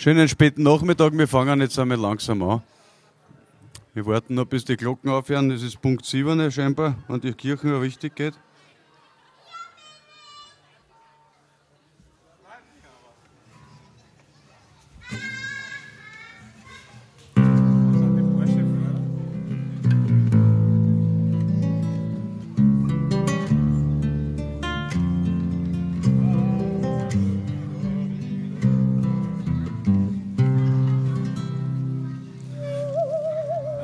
Schönen späten Nachmittag, wir fangen jetzt einmal langsam an. Wir warten noch, bis die Glocken aufhören. Es ist Punkt 7 scheinbar, wenn die Kirche richtig geht.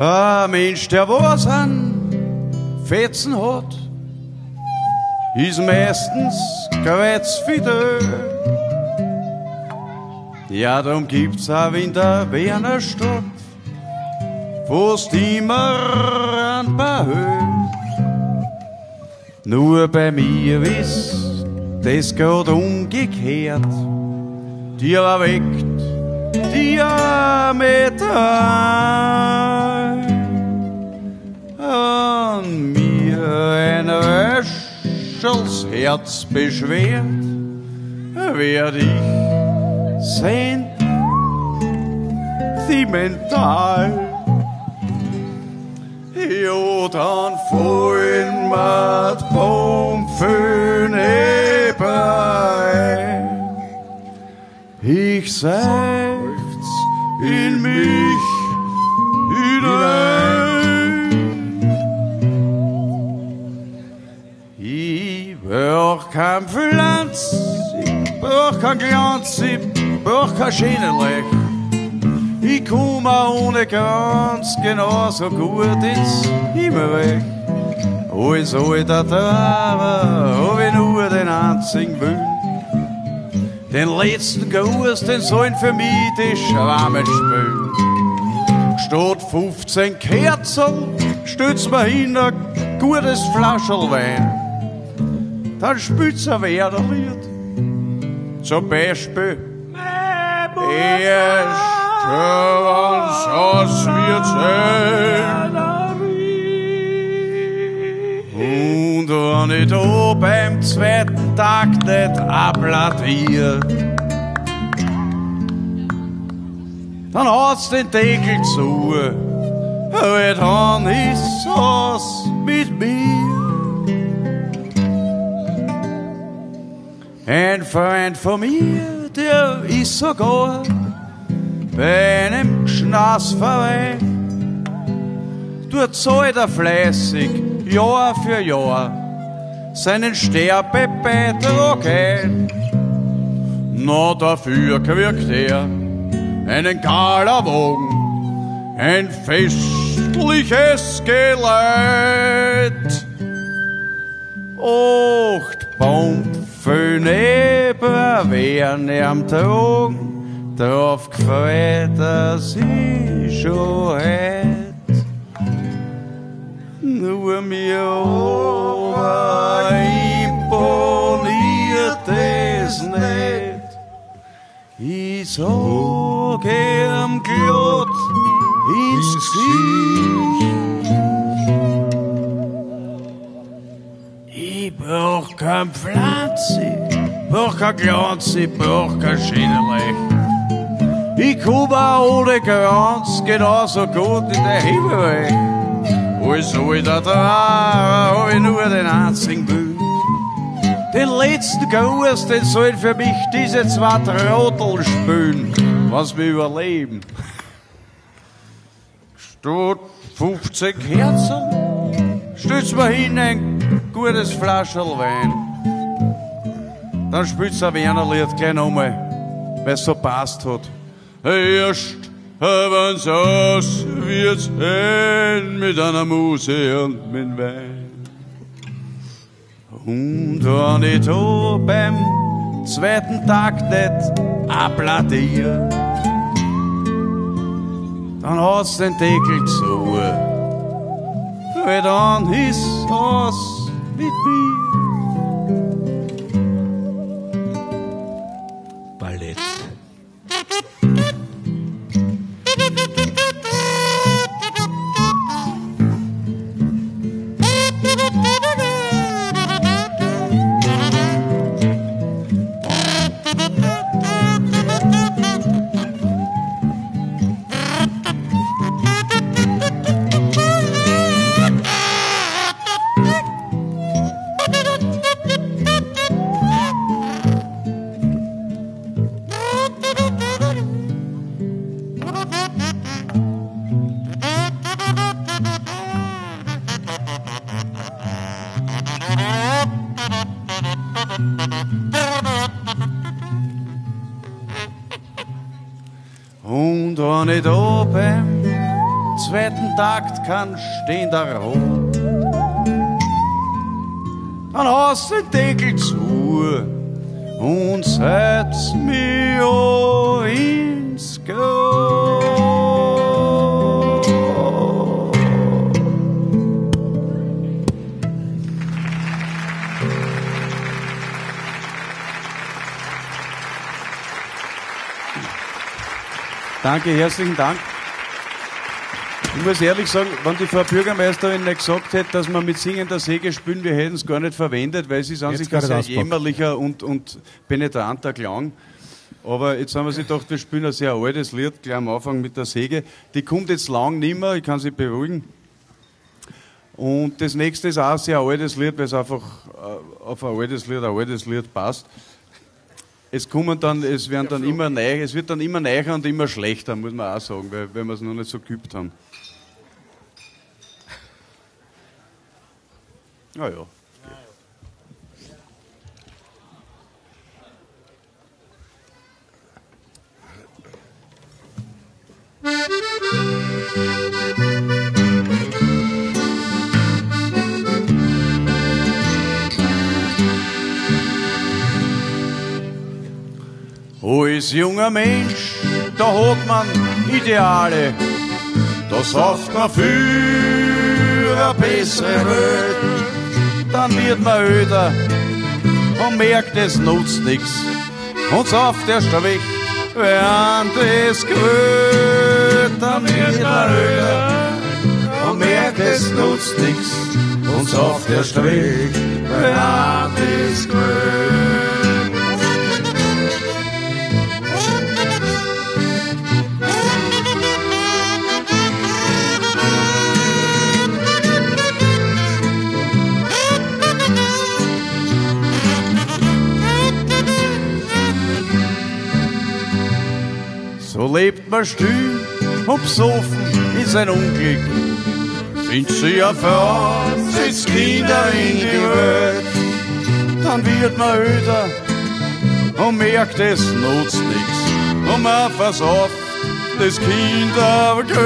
Ein Mensch, der was an Fetzen hat, ist meistens kreuzfidel. Ja, darum gibt's auch in der Wiener Stadt fast immer ein paar Höhen. Nur bei mir ist das grad umgekehrt. Die erweckt Diameter ein Wäschels Herz beschwert, werd ich sentimental. Jo, dann fallen mir die Pumpen ein. Ich seufz in kein Pflanz, ich brauch kein Glanz, ich brauch kein Schienenlech. Ich komm auch ohne ganz genauso gut ins Himmelreich. Als alter Traber hab ich nur den einzigen Wunsch. Den letzten Gruß, den sollen für mich die Schwammen spülen. Statt 15 Kerzen stützt man hin ein gutes Flascherl Wein. Dann spielt's ein Werderlied. Zum Beispiel, erst wenn's aus wird sein. Und wenn ich da beim zweiten Tag nicht applaudiere, dann haut's den Deckel zu, weil dann ist was mit mir. Ein Freund von mir, der ist sogar bei einem Schnaßverein. Dort zahlt er fleißig, Jahr für Jahr, seinen Sterbebeitrag ein. Na, dafür kriegt er einen Galawagen, ein festliches Geleit. Acht Pumpen neben werden am Tragen, drauf gefreut er sich schon heut. Nur mir aber imponiert es nicht. Ich sag ihm glatt ins Ich brauch kein Pflanz, ich brauch kein Glanz, brauch kein Schienenlech. Ich komm auch ohne Glanz genauso gut in der Himmelreich. Als alter Trauer hab ich nur den einzigen Wunsch. Den letzten Gruß, den sollen für mich diese zwei Trottel spülen, was wir überleben. Statt 50 Herzen stützt man hin ein gutes Flascherl Wein. Dann spielt's ein Wernerlied gleich nochmal, weil's so passt hat. Erst haben's aus wird's hin mit einer Muse und mit Wein. Und wenn ich da beim zweiten Tag nicht applaudiere, dann hat's den Deckel zu. Weil dann ist was mit mir. Kann stehen da rum, dann hast den Deckel zu und setz mich ins Go. Danke, herzlichen Dank. Ich muss ehrlich sagen, wenn die Frau Bürgermeisterin nicht gesagt hätte, dass wir mit singender Säge spielen, wir hätten es gar nicht verwendet, weil es ist an sich ein sehr jämmerlicher und, und penetranter Klang. Aber jetzt haben wir sich gedacht, wir spielen ein sehr altes Lied, gleich am Anfang mit der Säge. Die kommt jetzt lang nimmer, ich kann sie beruhigen. Und das nächste ist auch ein sehr altes Lied, weil es einfach äh, auf ein altes Lied, ein altes Lied passt. Es kommen dann, es werden dann immer neu, es wird dann immer neuer und immer schlechter, muss man auch sagen, weil, weil wir es noch nicht so geübt haben. Ja, ja. Als junger Mensch, da hat man Ideale, das hofft man für eine bessere Welt. Dann wird man öder und merkt, es nutzt nix. Und oft erst weg, während es gewöhnt. Dann wird man öder und merkt, es nutzt nix. Und oft erst weg, während es gewöhnt. Lebt man still und besoffen ist ein Unglück. Sind sie erfahrt, sitzt Kinder in die Welt. Dann wird man öder und merkt, es nutzt nix. Und man versauft das Kindergeld.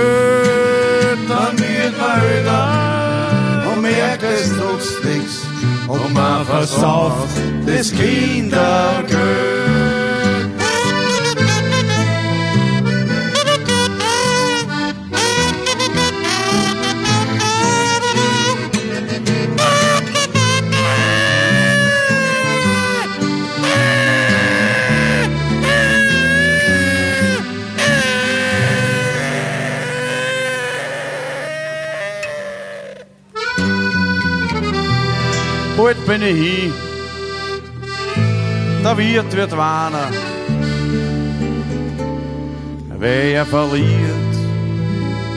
Dann wird man öder und merkt, es nutzt nix. Und man versauft das Kindergeld. Bin ich hin, der Wirt wird warnen, wer verliert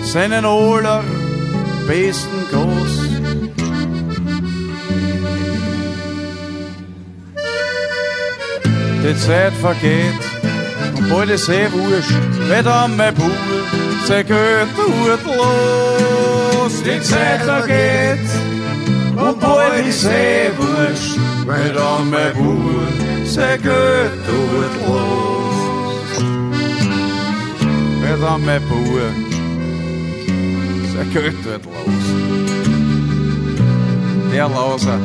seinen allerbesten Groß. Die Zeit vergeht und bald ist eh wurscht, weil dann mein Bub sein Geld tut los. Die Zeit vergeht und bald ist eh wurscht, weil dann mein Bub sein Geld tut los. Weil dann mein Bub sein Geld tut los. Der Lauser.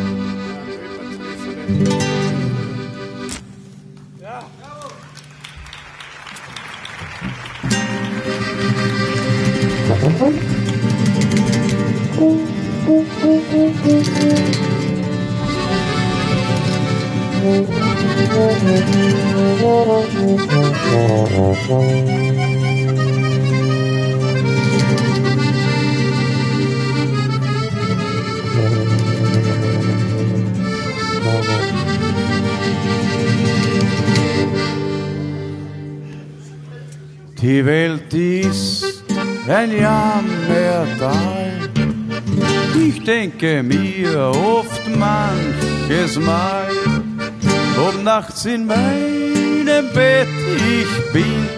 Die Welt ist ein Jammertal. Ich denke mir oft manches Mal, ob nachts in meinem Bett ich bin.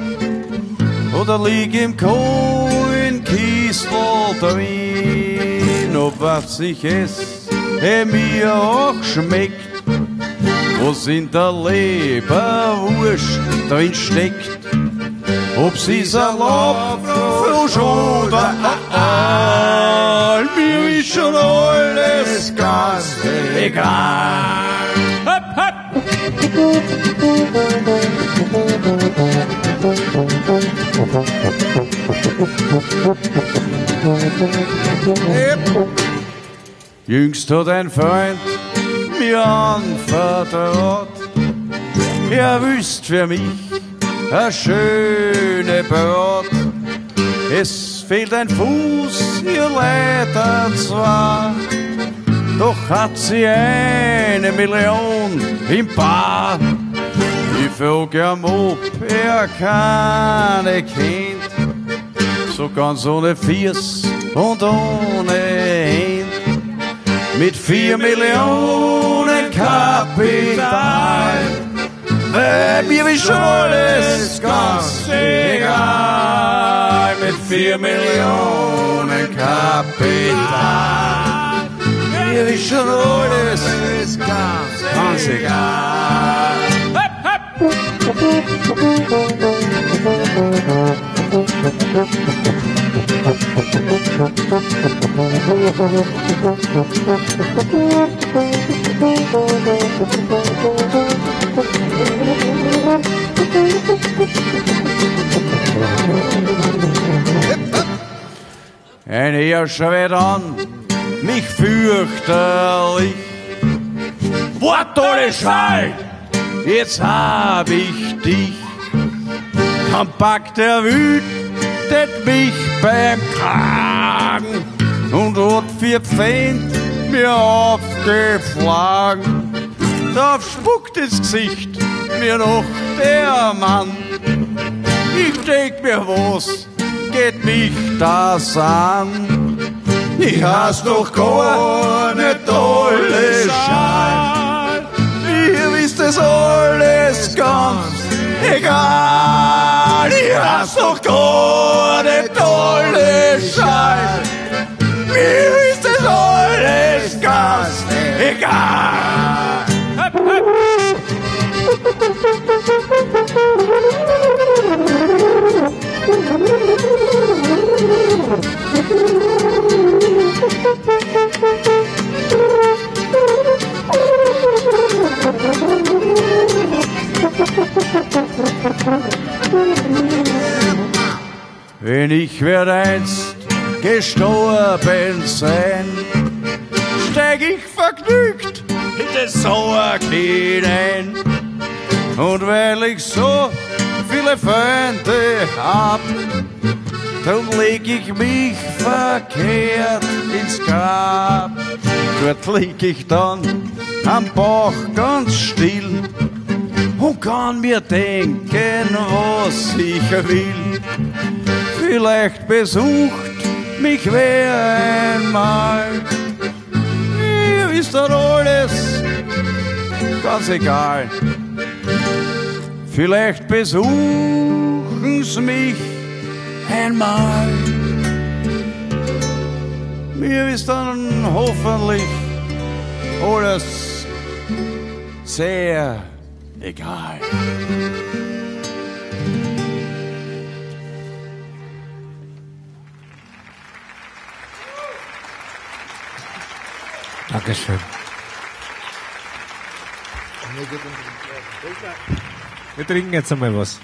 Oder lieg im kohlen Kiesel drin, ob was ich ess, eh mir auch schmeckt, was in der Leberwurst drin steckt? Ob sie Salat, Frau Schoder, mir ist schon alles ganz egal. Jüngst hat ein Freund mir anvertraut, er wüsst für mich eine schöne Braut. Es fehlt ein Fuß, ihr leider zwar, doch hat sie eine Million im Bar. Ich frage am ob keine kennt, so ganz ohne Fies und ohne Hemd. Mit vier Millionen Kapital, äh, mir schon alles ganz egal. Mit vier Millionen Kapital, mir ist schon alles ganz, ganz egal. Mich fürchterlich. Wort ohne jetzt hab ich dich. Kompakt er wütet mich beim Kragen und hat vier Pfend mir aufgeschlagen. Da spuckt ins Gesicht mir noch der Mann. Ich denk mir, was geht mich das an? Ich hast doch gar nicht alle Schein. Ihr wisst es alles ganz egal. Ihr hast doch gar nicht alle Schein. Mir ist es alles ganz egal. Wenn ich werd einst gestorben sein, steig ich vergnügt in das Sauerk hinein. Und weil ich so viele Freunde hab, dann leg ich mich verkehrt ins Grab. Dort lieg ich dann am Bauch ganz still und kann mir denken, was ich will. Vielleicht besucht mich wer einmal. Mir ist dann alles ganz egal. Vielleicht besuchen's mich einmal. Mir ist dann hoffentlich alles sehr egal. Dankeschön. Wir trinken jetzt einmal was.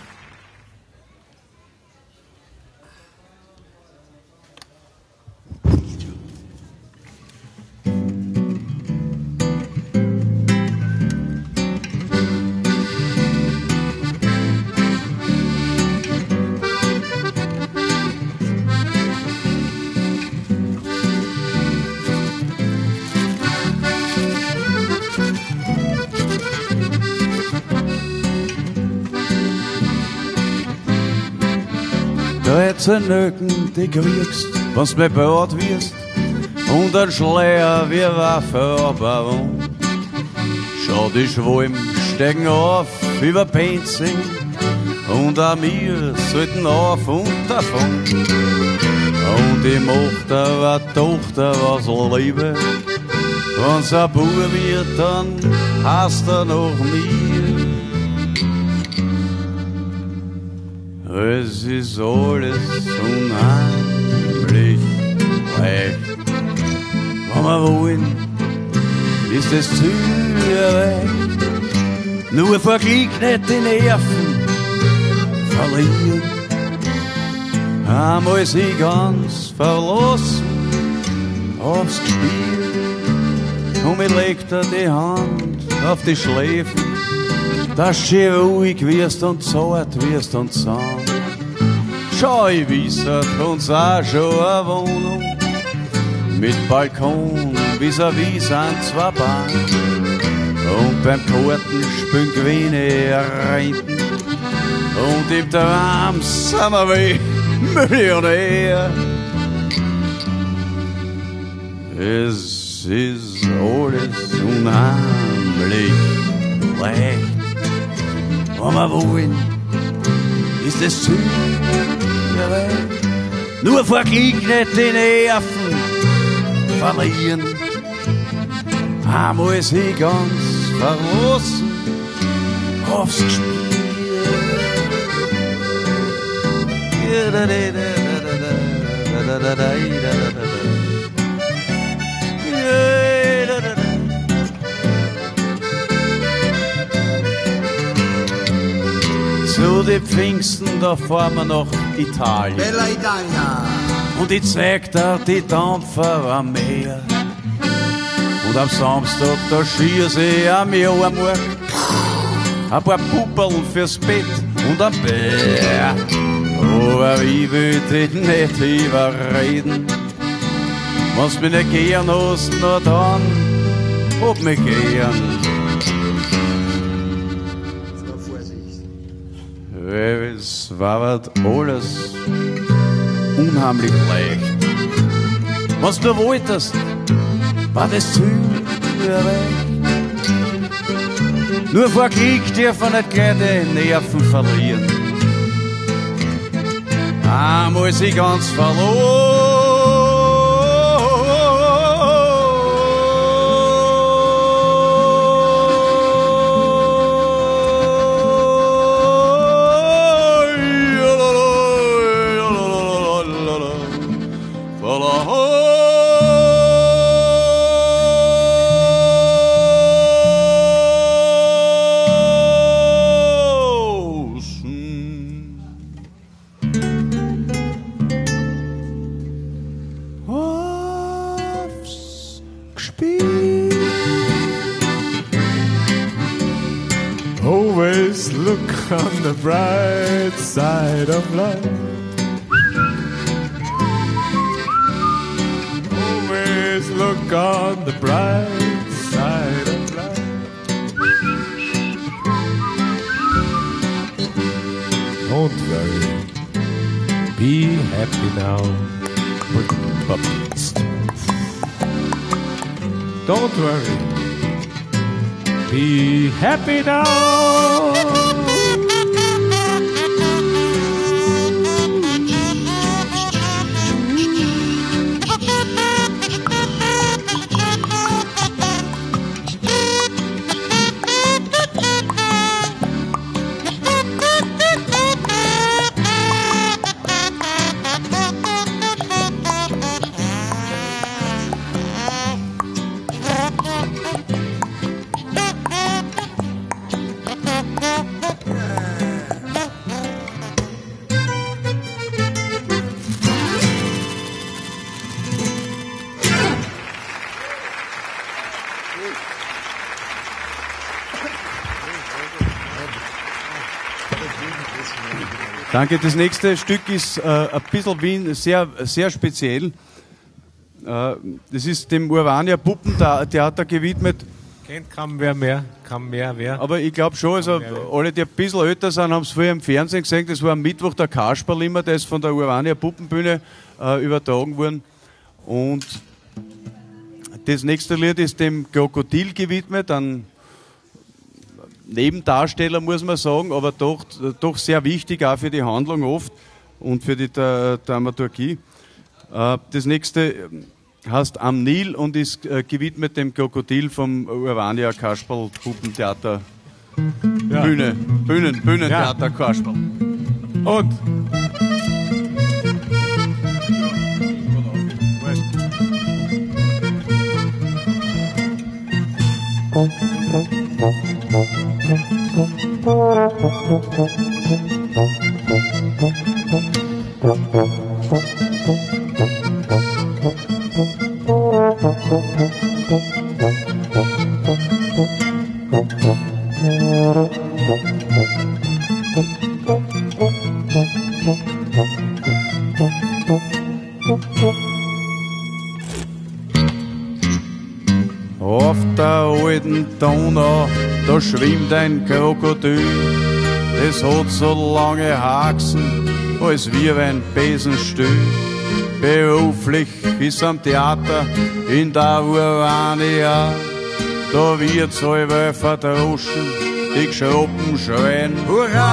Ein Nöcken, die kriegst, was mir Bord wirst, und ein Schleier wie Waffe abbauen. Schau die Schwalm steigen auf über Penzing, und auch wir sollten auf und davon. Und ich mochte der Tochter was Liebe, wenn's ein Bub wird, dann hast du noch mir. Es ist alles unheimlich leicht. Wenn wir wollen, ist es weit. Nur die Nerven verlieren. Einmal sie ganz verlassen aufs Spiel. Und mir legt er die Hand auf die Schläfen, dass du ruhig wirst und zart wirst und sanft. Ich wissert uns auch schon eine Wohnung mit Balkon, vis-à-vis sind zwei Bahnen. Und beim Karten spielen Gewinne reiten. Und im Traum sind wir wie Millionär. Es ist alles unheimlich leicht. Wenn wir wollen, ist es zu weit. Nur die Nerven verlieren. Einmal sie ganz verlassen aufs Gespiel. Zu den Pfingsten, da fahren wir nach Italien. Bella Italia. Und ich zeig dir die Dampfer am Meer. Und am Samstag, da schieße ich am Jahrmarkt. Ein paar Puppeln fürs Bett und ein Bär. Aber ich will dich nicht überreden. Wenn's mich nicht gern hast, na dann hab mich gern. Es war alles unheimlich leicht. Was du wolltest, war das Ziel erreicht. Nur vor Krieg dürfen nicht die Nerven verlieren. Einmal sie ganz verloren. The bright side of life. Always look on the bright side of life. Don't worry. Be happy now. Don't worry. Be happy now. Danke. Das nächste Stück ist äh, ein bisschen Wien, sehr, sehr speziell. Äh, das ist dem Urvania Puppentheater gewidmet. Kennt kaum wer mehr, kaum mehr wer. Aber ich glaube schon, also alle, die ein bisschen älter sind, haben es früher im Fernsehen gesehen. Das war am Mittwoch der Kasperl immer, der ist von der Urvania Puppenbühne äh, übertragen worden. Und das nächste Lied ist dem Krokodil gewidmet, ein Nebendarsteller, muss man sagen, aber doch, doch sehr wichtig, auch für die Handlung oft und für die Dra- Dramaturgie. Äh, Das nächste heißt Am Nil und ist äh, gewidmet dem Krokodil vom Urvania Kasperl Puppentheater Ja. Bühne, Bühnen, Bühnentheater Kasperl. Und Auf Donau, da schwimmt ein Krokodil. Das hat so lange Haxen, als wir ein Besenstiel. Beruflich ist am Theater in der Urania. Da wird's allweil verdroschen, die Geschroppen schreien. Hurra!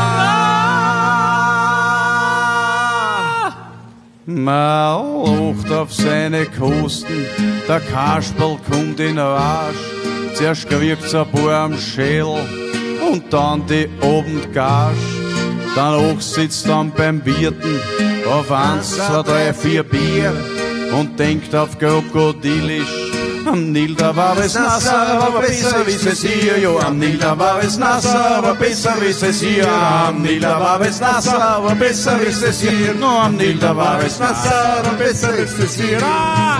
Man lacht auf seine Kosten, der Kasperl kommt in Rage. Zuerst kriegt's ein paar am Schädel und dann die Abendgage. Danach sitzt dann beim Wirten auf eins, zwei, drei, vier Bier und denkt auf Krokodilisch. Am Nil, da war es nasser, aber besser wie es hier. Jo, am Nil, da war es nasser, aber besser wie es hier. Am Nil, da war es nasser, aber besser wie es hier. No, am Nil, da war es nasser, aber besser wie es hier. Ah!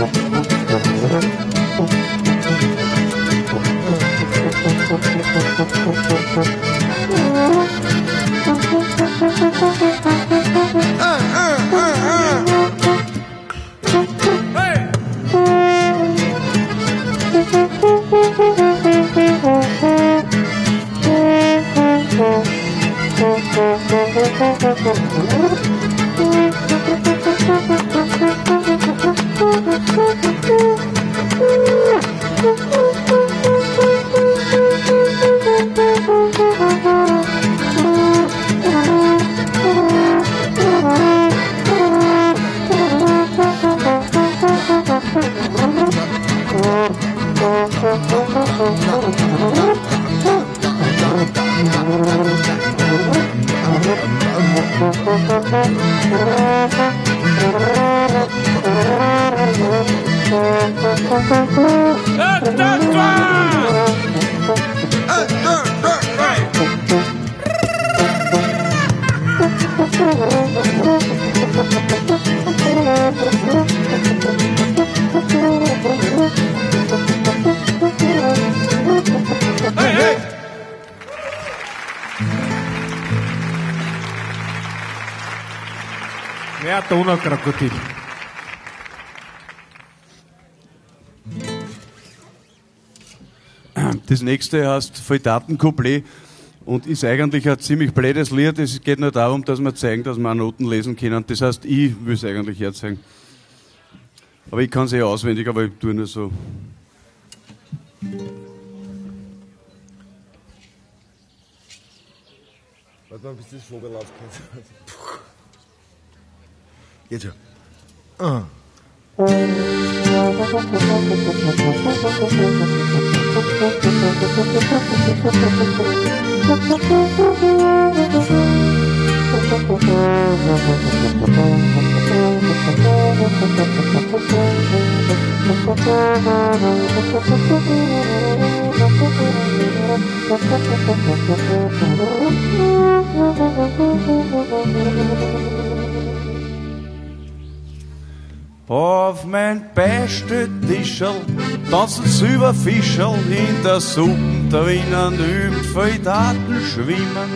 Thank you. Un, deux, trois Un, wer Donaukrokodil. Das nächste heißt Soldatencouplet und ist eigentlich ein ziemlich blödes Lied. Es geht nur darum, dass wir zeigen, dass wir auch Noten lesen können. Das heißt, ich will es eigentlich herzeigen. Aber ich kann es eh auswendig, aber ich tue nur so. Warte mal, bis das Vogel aufkommt. Jetzt schon. Ah. Auf mein Beistelltischerl tanzen Silberfischerl in der Suppe drinnen übt viel Daten schwimmen.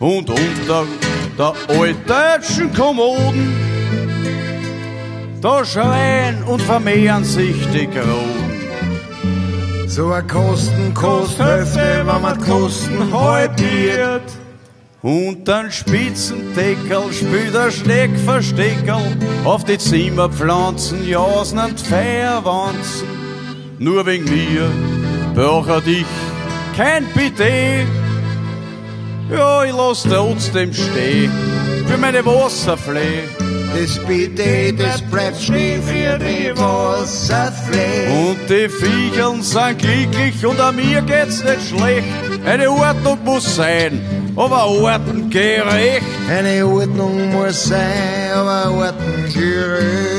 Und unter der altdeutschen Kommoden, da schreien und vermehren sich die Groden. So ein Kosten, Kosthälfte, wenn man Kosten halbiert. Dann Spitzendeckel spielt der Steckversteckerl auf die Zimmerpflanzen, Jasen und Feierwanzen. Nur wegen mir braucht dich kein Bidet. Ja, ich lass trotzdem stehen für meine Wasserflee. Das bitte, das bleibt stehen für die Wasserfläche. Und die Viecheln sind glücklich und an mir geht's nicht schlecht. Eine Ordnung muss sein, aber ortengerecht. Eine Ordnung muss sein, aber ortengerecht.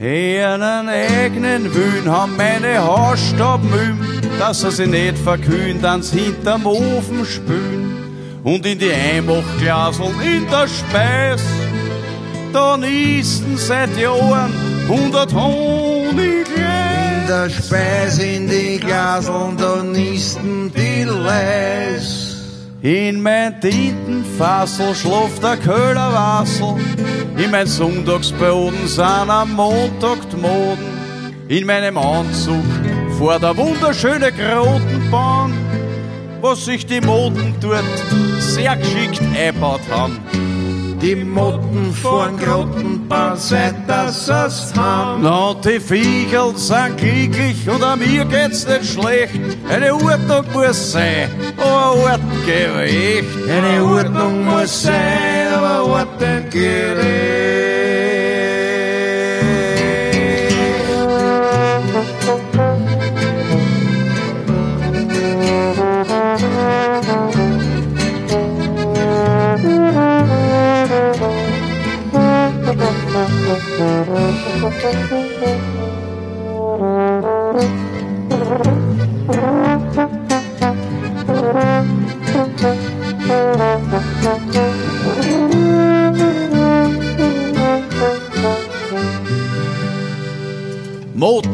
Einen eigenen Willen haben meine Haarstaubmühlen, dass er sie nicht verkühlen, dann hinterm Ofen spülen und in die Einmachglaseln in der Speis. Da nisten seit Jahren hundert Honigleis. In der Speise, in die Glaseln, da nisten die Leis. In mein Tintenfassel schläft der Köhlerwassel, in mein Sonntagsboden sind am Montag die Moden, in meinem Anzug vor der wunderschöne Grotenbahn, was sich die Moden dort sehr geschickt eingebaut haben. Die Motten vorn Grottenbahn, seit das es haben. Na, die Viecherl sind glücklich und an mir geht's nicht schlecht. Eine Ordnung muss sein, aber ortengerecht. Eine Ordnung muss sein, aber ortengerecht. Moten,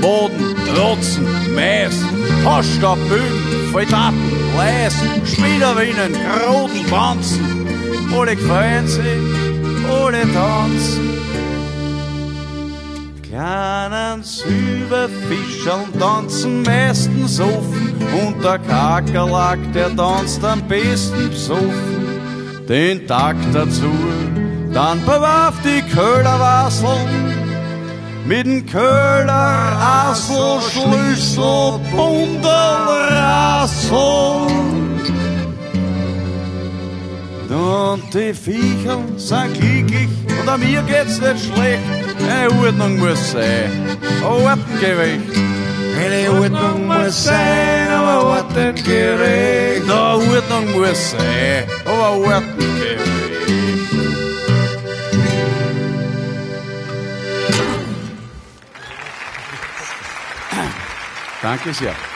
Moden, Rotzen, Mais, Haschstab, Böen, Feutaten, Leis, Spielerinnen, Kroten, Wanzen. Alle freuen sich, alle tanzen. Kleinen Silberfischern tanzen meistens offen und der Kakerlak, der tanzt am besten besoffen. Den Tag dazu, dann bewarf die Köhlerwasseln mit dem Köhler Assel Schlüssel Bundelrassel. Und die Viecher sind glücklich und an mir geht's nicht schlecht. Eine Ordnung muss sein, Ortengerecht. Eine Ordnung muss sein, aber ortengerecht. Eine Ordnung muss sein, aber ortengerecht. Danke sehr.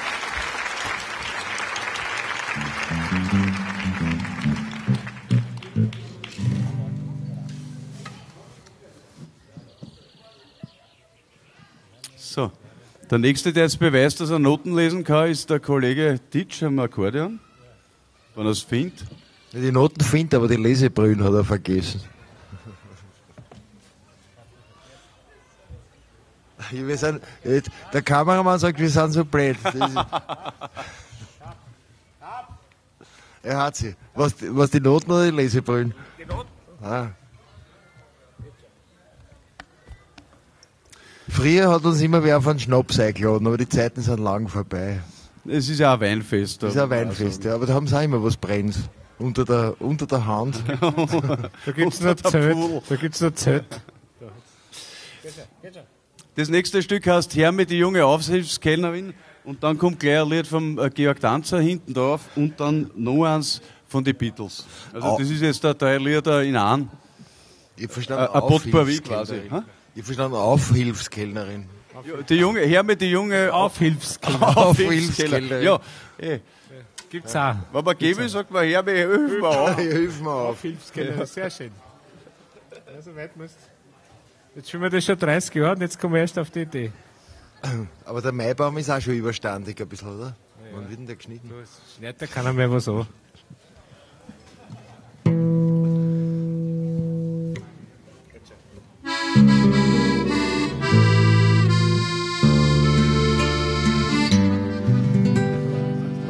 Der nächste, der jetzt beweist, dass er Noten lesen kann, ist der Kollege Ditsch am Akkordeon. Wenn er es findet. Die Noten findet, aber die Lesebrühen hat er vergessen. Wir sind, der Kameramann sagt, wir sind so blöd. er hat sie. Was, was die Noten oder die Lesebrillen? Die Noten. Ah. Früher hat uns immer wer auf einen Schnaps eingeladen, aber die Zeiten sind lang vorbei. Es ist ja ein Weinfest. Das ist ein Weinfest, ja, aber da haben sie auch immer was brennt. Unter der, unter der Hand. Da gibt's nur Zelt. Da gibt's nur Zelt. Das nächste Stück heißt Herr mit die junge Aufsichtskellnerin und dann kommt gleich ein Lied vom äh, Georg Danzer hinten drauf und dann noch eins von den Beatles. Also Au. das ist jetzt der drei Lieder in einem. Ich hab verstanden, Äh, ein Potpourri quasi, hä? Ich verstanden, Aufhilfskellnerin. Ja, Die junge, Herr mit die junge Aufhilfskiller. Aufsichtskellnerin. Ja, eh. Gibt's auch. wenn man geben, sagt man Herr mit helfen wir auch. Hilf mir auf. Aufhilfskiller, sehr schön. Ja, so weit musst Jetzt spielen wir das schon 30 Jahre und jetzt kommen wir erst auf die Idee. Aber der Maibaum ist auch schon überstandig ein bisschen, oder? Wann wird denn der geschnitten? Schneidet der keiner mehr was an.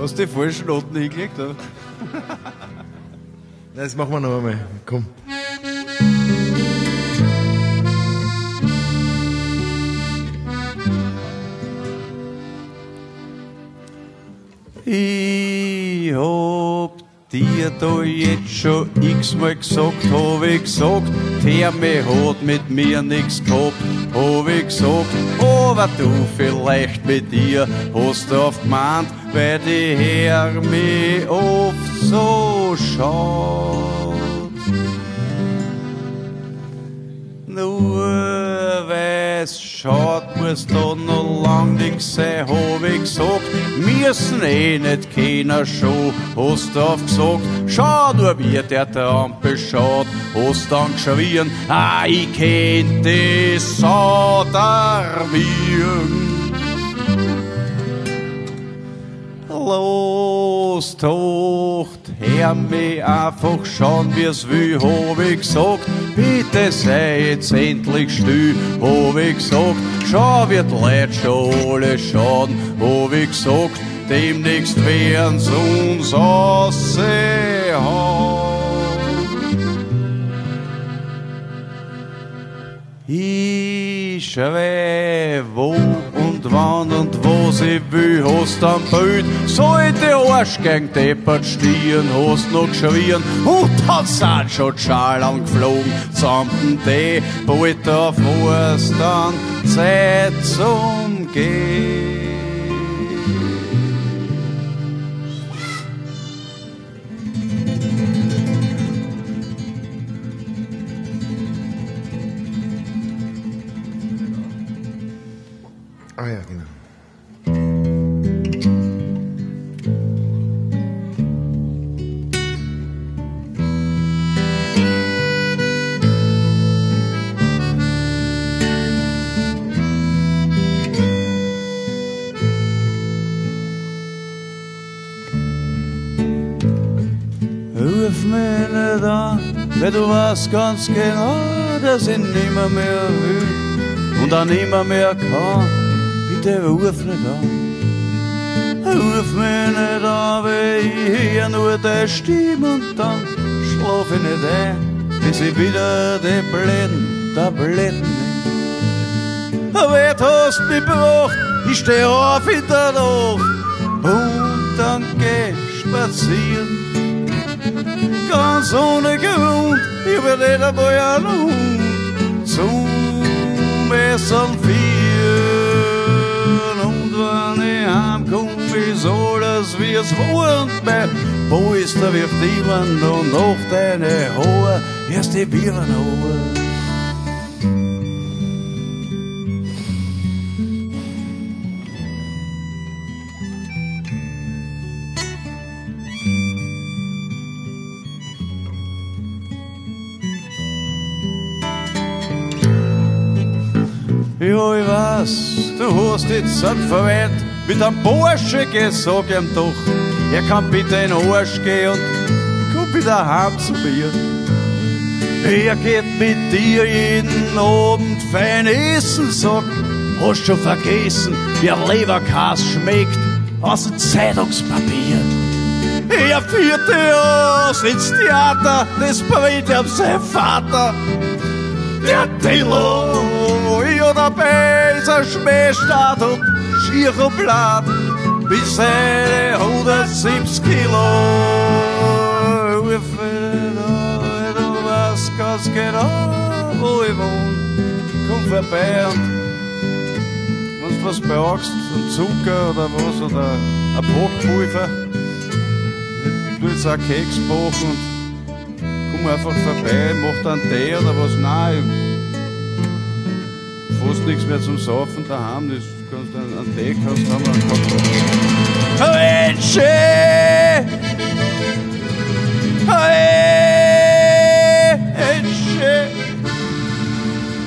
Hast du die falschen Noten hingelegt? Das machen wir noch einmal. Komm. Dir da jetzt schon x-mal gesagt, hab ich gesagt, Therme hat mit mir nix gehabt, hab ich gesagt, aber du vielleicht mit dir hast drauf gemeint, weil die Herr mich oft so schaut. Nur weil's schaut, muss da noch lang nix sein, hab ich gesagt. Müssen eh nicht keiner schon, hast drauf gesagt. Schau nur, wie der der Ampel schaut, hast dann geschrien, ah, ich kennt die Sau. Los, Tocht, hör mich einfach schauen, wie's will, hab ich gesagt. Bitte sei jetzt endlich still, hab ich gesagt. Schau, wird Leid schon alle schauen, hab ich gesagt. Demnächst werden's uns aussehauen. Schwä, wo und wann und wo sie will, hast am Bild. Soll der Arsch gegen deppert stieren, hast noch geschrien. Und dann sind schon die Schalen geflogen, zamten die bald auf Horst dann Zeit zum Gehen. Ruf mich nicht an, weil du weißt ganz genau, dass ich nimmer mehr will und auch nimmer mehr kann. Bitte ruf nicht an. Ruf mich nicht an, weil ich höre nur deine Stimme und dann schlaf ich nicht ein, bis ich wieder die blöden Tabletten nehm. Aber jetzt hast mich gebracht, ich steh auf in der Nacht und dann geh spazieren ganz ohne Grund, nicht einmal einen Hund zum Essen führen. Und wenn ich heimkomm, ist alles wie es und bei der wirft jemand und noch deine Haare, erst die Birnen hoch. Ja, ich weiß, du hast jetzt einen verwehrt mit einem Bursche gesagt ihm doch, er kann bitte in den Arsch gehen und komm wieder heim zu mir. Er geht mit dir jeden Abend fein essen, sag, hast schon vergessen, wie ein Leberkas schmeckt aus dem Zeitungspapier. Er vierte aus ins Theater, das bringt ihm sein Vater. Der Tilo, ein Schmähstaat und schier und blatt, bis seine 170 Kilo. Rufe da, du weißt ganz genau, wo ich wohn. Komm vorbei und wenn du was brauchst, ein Zucker oder was, oder ein Backpulver, ich tu jetzt auch Keks backen und komm einfach vorbei, mach da einen Tee oder was, nein, nichts mehr zum Saufen daheim, das kannst du einen, kannst du haben, einen Kakao. Mensch!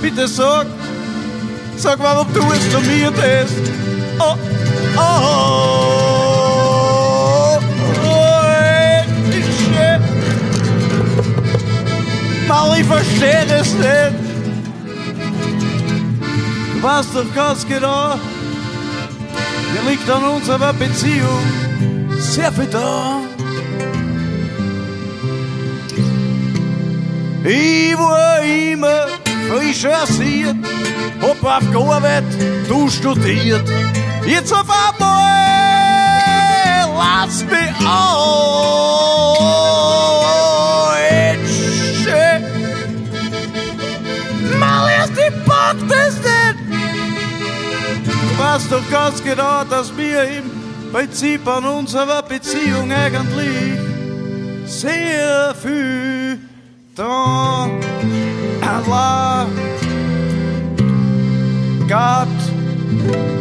Bitte sag, sag, warum du es zu mir tust. Oh, oh, oh, Mensch. Mal, ich versteh das nicht. Ganz genau, mir liegt an unserer Beziehung sehr viel da. Ich war immer frisch rasiert, hab auf gearbeitet, du studiert. Jetzt auf einmal lass mich an. Weißt doch ganz genau, dass wir im Prinzip an unserer Beziehung eigentlich sehr viel da Allah, God,